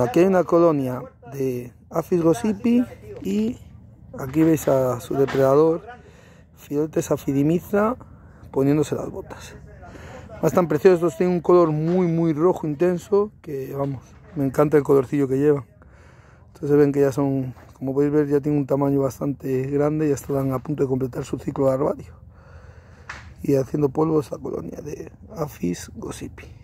Aquí hay una colonia de afis gossipi y aquí veis a su depredador, Phiotes afidimiza, poniéndose las botas. Están preciosos, tienen un color muy muy rojo intenso, que vamos, me encanta el colorcillo que llevan. Entonces ven que ya son, como podéis ver, ya tienen un tamaño bastante grande, ya están a punto de completar su ciclo larvario. Y haciendo polvo esta colonia de afis gosipi.